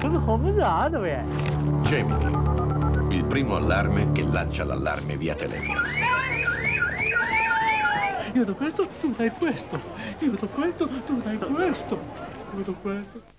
cosa cosa ah, dove è? Gemini, il primo allarme che lancia l'allarme via telefono. Io do questo, tu dai questo. Io do questo, tu dai questo. Io do questo.